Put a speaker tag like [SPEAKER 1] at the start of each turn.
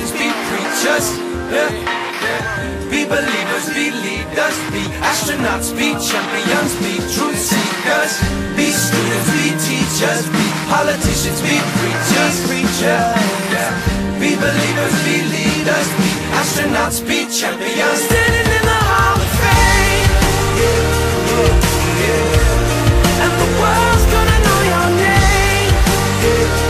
[SPEAKER 1] politicians, be preachers. Yeah. Be believers, be leaders, be astronauts, be champions, be truth seekers. Be students, be teachers, be politicians, be preachers, preachers. Yeah. Be believers, be leaders, be astronauts, be champions. Standing in the Hall of Fame. And the world's gonna know your name Cause